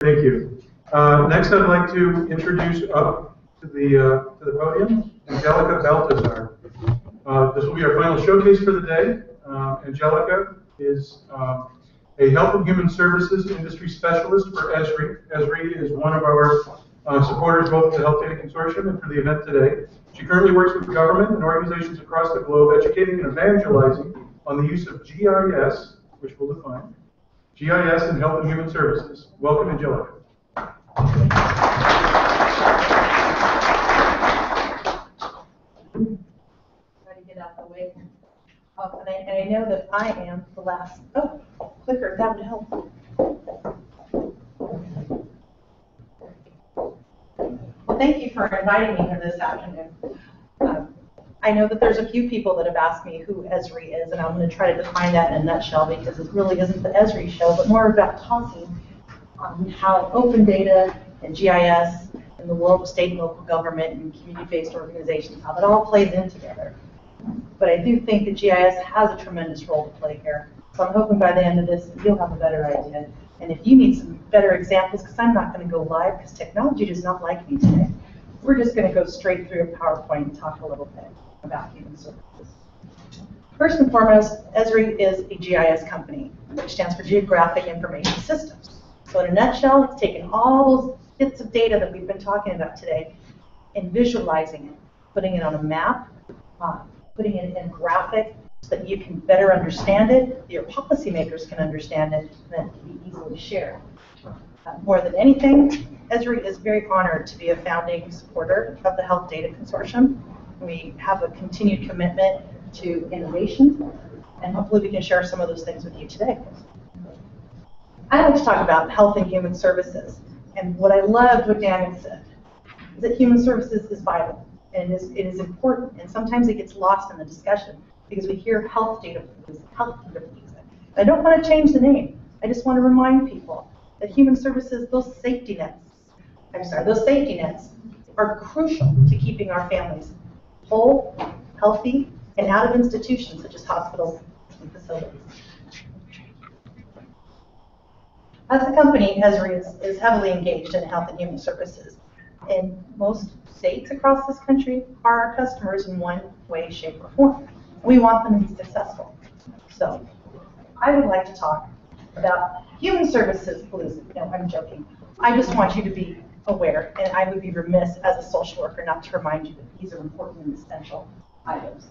Thank you. Uh, Next, I'd like to introduce up to the, uh, to the podium Angelica Baltazar. Uh, This will be our final showcase for the day. Uh, Angelica is uh, a Health and Human Services Industry Specialist for ESRI. ESRI is one of our uh, supporters both of the Health Data Consortium and for the event today. She currently works with government and organizations across the globe educating and evangelizing on the use of GIS, which we'll define, GIS and Health and Human Services. Welcome, Angelica. Try to get out of the way. Uh, And I, and I know that I am the last, oh, clicker, that would help. Well, thank you for inviting me here this afternoon. I know that there's a few people that have asked me who Esri is, and I'm going to try to define that in a nutshell because it really isn't the Esri show, but more about talking on how open data and GIS and the world of state and local government and community-based organizations, how that all plays in together. But I do think that GIS has a tremendous role to play here. So I'm hoping by the end of this, you'll have a better idea. And if you need some better examples, because I'm not going to go live, because technology does not like me today, we're just going to go straight through a PowerPoint and talk a little bit about human services. First and foremost, Esri is a GIS company, which stands for Geographic Information Systems. So in a nutshell, it's taken all those bits of data that we've been talking about today and visualizing it, putting it on a map, uh, putting it in graphic so that you can better understand it, your policymakers can understand it, and it can be easily shared. Uh, more than anything, Esri is very honored to be a founding supporter of the Health Data Consortium. We have a continued commitment to innovation, and hopefully we can share some of those things with you today. I like to talk about health and human services. And what I loved what Dan said is that human services is vital and it is, it is important. And sometimes it gets lost in the discussion because we hear health data, health data. I don't want to change the name. I just want to remind people that human services, those safety nets, I'm sorry, those safety nets are crucial to keeping our families whole, healthy, and out of institutions such as hospitals and facilities. As a company, Esri is, is heavily engaged in health and human services. And most states across this country are our customers in one way, shape, or form. We want them to be successful. So I would like to talk about human services policing. No, I'm joking. I just want you to be aware, and I would be remiss as a social worker not to remind you that these are important and essential items.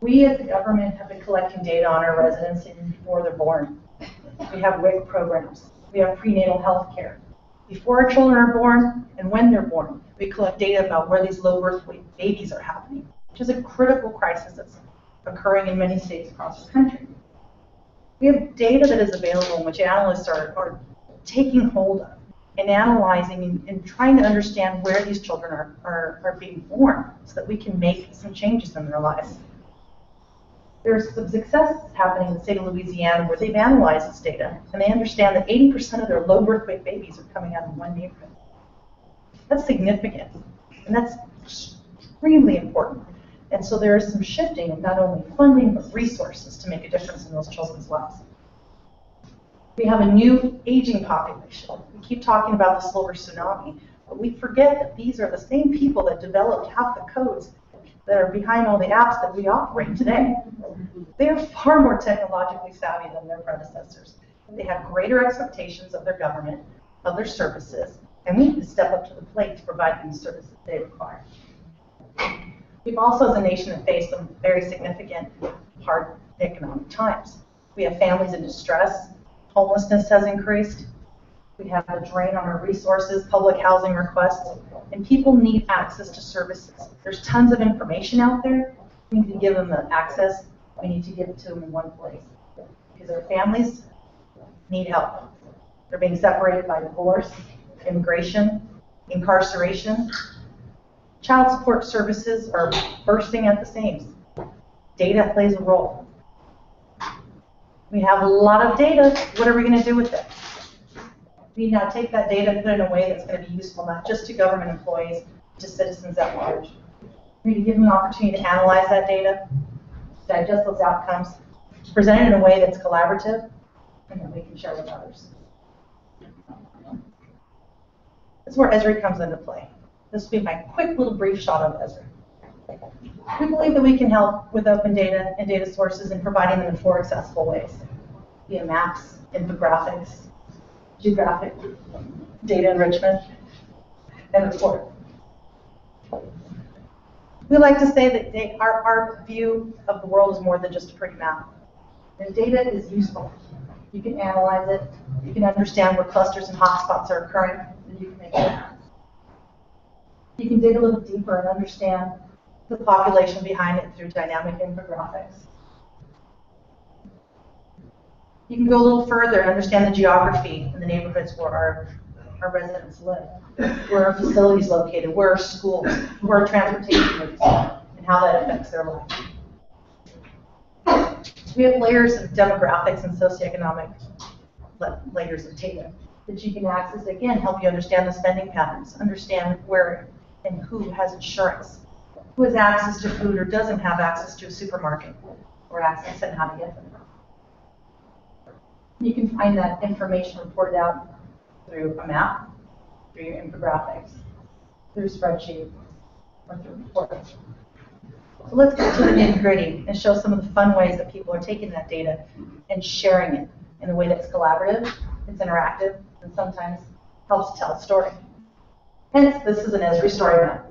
We as the government have been collecting data on our residents even before they're born. We have WIC programs. We have prenatal health care. Before our children are born and when they're born, we collect data about where these low birth weight babies are happening, which is a critical crisis that's occurring in many states across the country. We have data that is available in which analysts are, are taking hold of and analyzing and, and trying to understand where these children are, are, are being born so that we can make some changes in their lives. There's some success happening in the state of Louisiana where they've analyzed this data and they understand that 80% of their low birth weight babies are coming out of one neighborhood. That's significant and that's extremely important. And so there is some shifting of not only funding but resources to make a difference in those children's lives. We have a new aging population. We keep talking about the silver tsunami, but we forget that these are the same people that developed half the codes that are behind all the apps that we operate today. They are far more technologically savvy than their predecessors. They have greater expectations of their government, of their services, and we need to step up to the plate to provide them the services they require. We've also, as a nation, faced some very significant hard economic times. We have families in distress, homelessness has increased, we have a drain on our resources, public housing requests, and people need access to services. There's tons of information out there. We need to give them the access. We need to give it to them in one place. Because their families need help. They're being separated by divorce, immigration, incarceration. Child support services are bursting at the seams. Data plays a role. We have a lot of data. What are we going to do with it? We now take that data and put it in a way that's going to be useful not just to government employees, to citizens at large. We need to give them an opportunity to analyze that data, digest those outcomes, present it in a way that's collaborative, and that we can share with others. That's where Esri comes into play. This will be my quick little brief shot of Esri. We believe that we can help with open data and data sources and providing them in four accessible ways. Via maps, infographics, geographic data enrichment, and report. We like to say that they, our, our view of the world is more than just a pretty map. And data is useful. You can analyze it, you can understand where clusters and hotspots are occurring, and you can make plans. You can dig a little deeper and understand the population behind it through dynamic infographics. You can go a little further and understand the geography and the neighborhoods where our, our residents live, where our facilities located, where our schools, where our transportation is, and how that affects their life. We have layers of demographics and socioeconomic layers of data that you can access, again, help you understand the spending patterns, understand where and who has insurance, who has access to food or doesn't have access to a supermarket, or access and how to get them. You can find that information reported out through a map, through infographics, through spreadsheet, or through reports. So let's get to the nitty gritty and show some of the fun ways that people are taking that data and sharing it in a way that's collaborative, it's interactive, and sometimes helps tell a story. Hence, this is an Esri story map.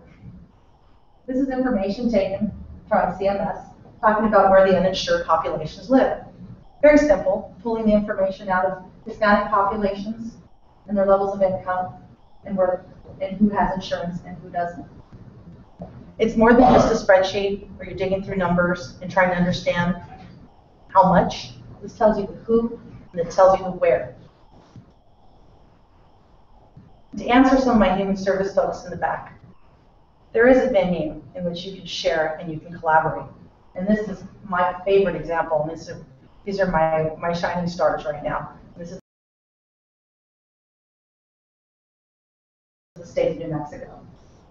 This is information taken from CMS talking about where the uninsured populations live. Very simple, pulling the information out of Hispanic populations and their levels of income and where and who has insurance and who doesn't. It's more than just a spreadsheet where you're digging through numbers and trying to understand how much. This tells you who and it tells you where. To answer some of my human service folks in the back, there is a venue in which you can share and you can collaborate. And this is my favorite example, and this is, these are my, my shining stars right now. This is the state of New Mexico.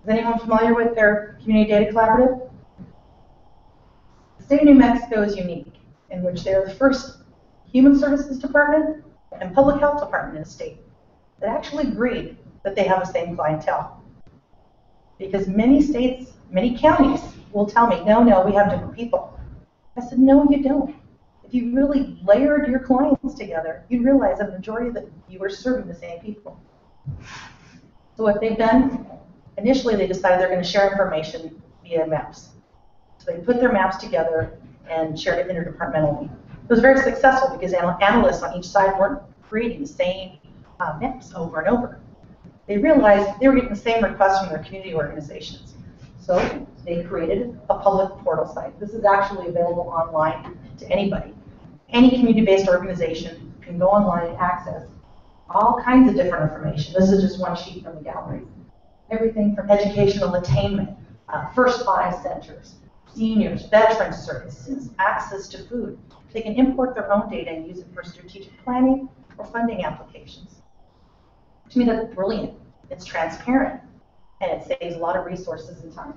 Is anyone familiar with their Community Data Collaborative? The state of New Mexico is unique in which they are the first human services department and public health department in the state that actually agreed that they have the same clientele. Because many states, many counties will tell me, no, no, we have different people. I said, no, you don't. If you really layered your clients together, you'd realize that the majority of them, you are serving the same people. So what they've done, initially they decided they're going to share information via maps. So they put their maps together and shared it interdepartmentally. It was very successful because anal- analysts on each side weren't creating the same uh, maps over and over. They realized they were getting the same requests from their community organizations. So they created a public portal site. This is actually available online to anybody. Any community-based organization can go online and access all kinds of different information. This is just one sheet from the gallery. Everything from educational attainment, uh, first five centers, seniors, veteran services, access to food. They can import their own data and use it for strategic planning or funding applications. To me, that's brilliant. It's transparent, and it saves a lot of resources and time.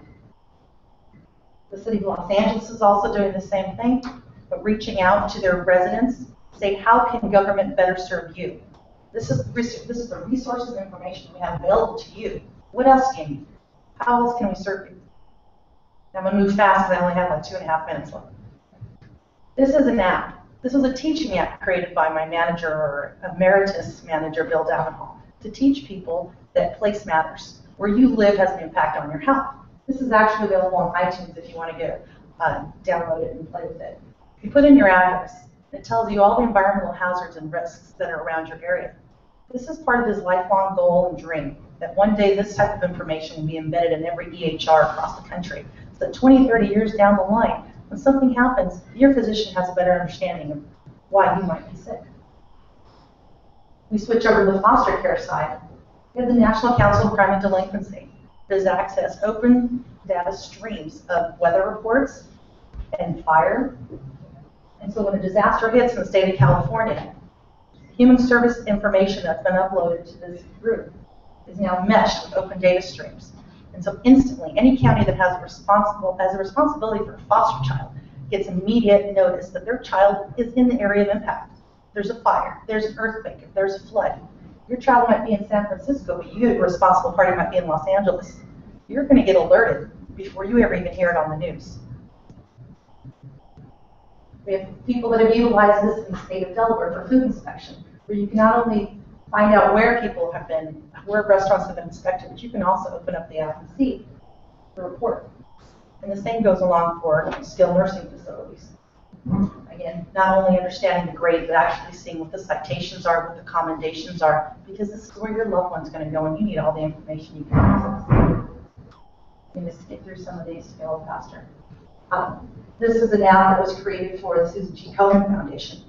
The city of Los Angeles is also doing the same thing, but reaching out to their residents, say, how can government better serve you? This is, this is the resources and information we have available to you. What else can you? How else can we serve you? I'm gonna move fast because I only have like two and a half minutes left. This is an app. This was a teaching app created by my manager or emeritus manager, Bill Davenhall, to teach people that place matters. Where you live has an impact on your health. This is actually available on iTunes if you want to get uh, download it and play with it. You put in your address. It tells you all the environmental hazards and risks that are around your area. This is part of his lifelong goal and dream that one day this type of information will be embedded in every EHR across the country. So that 20, 30 years down the line, when something happens, your physician has a better understanding of why you might be sick. We switch over to the foster care side. We have the National Council of Crime and Delinquency. Does access open data streams of weather reports and fire. And so when a disaster hits in the state of California, human service information that's been uploaded to this group is now meshed with open data streams. And so instantly, any county that has a responsible has a responsibility for a foster child gets immediate notice that their child is in the area of impact. There's a fire, there's an earthquake, if there's a flood. your child might be in San Francisco, but you, the responsible party, might be in Los Angeles. You're gonna get alerted before you ever even hear it on the news. We have people that have utilized this in the state of Delaware for food inspection, where you can not only find out where people have been, where restaurants have been inspected, but you can also open up the app and see the report. And the same goes along for skilled nursing facilities. Again, not only understanding the grade, but actually seeing what the citations are, what the commendations are, because this is where your loved one's gonna go and you need all the information you can access. Let me just get through some of these to go faster. Um, This is an app that was created for the Susan G. Komen Foundation.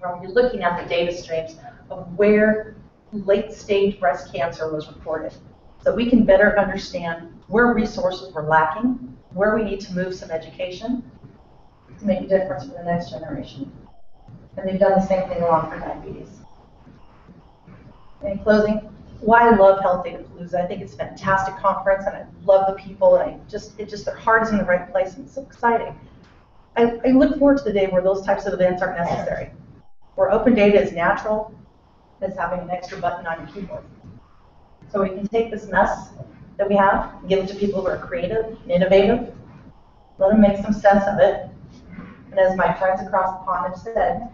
Where you're looking at the data streams of where late-stage breast cancer was reported. So we can better understand where resources were lacking, where we need to move some education to make a difference for the next generation. And they've done the same thing along for diabetes. In closing, why I love Health Data Palooza, I think it's a fantastic conference and I love the people and I just, it just, their heart is in the right place and it's so exciting. I, I look forward to the day where those types of events aren't necessary, where open data is natural, as having an extra button on your keyboard. So we can take this mess that we have, give it to people who are creative and innovative, let them make some sense of it. And as my friends across the pond have said,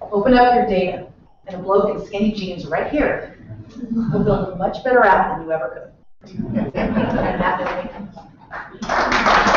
open up your data and a bloke in skinny jeans right here will build a much better app than you ever could. and me.